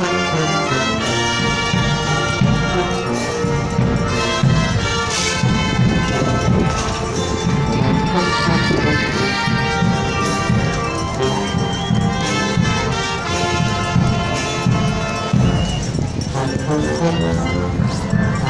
Thank Oh, my God.